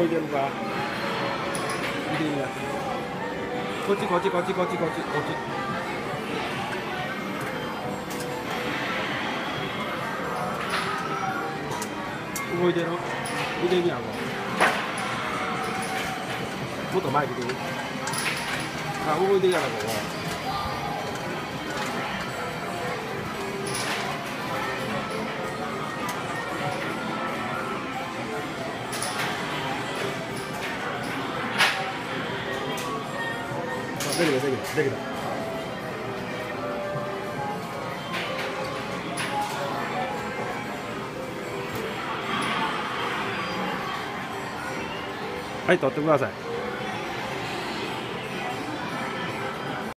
動いてるか見てみなこっちこっちこっちこっちこっちこっち。動いてる見てみやもうもっと前来てみ。あ動いてるやろここ。あできたできたできたはい取ってください。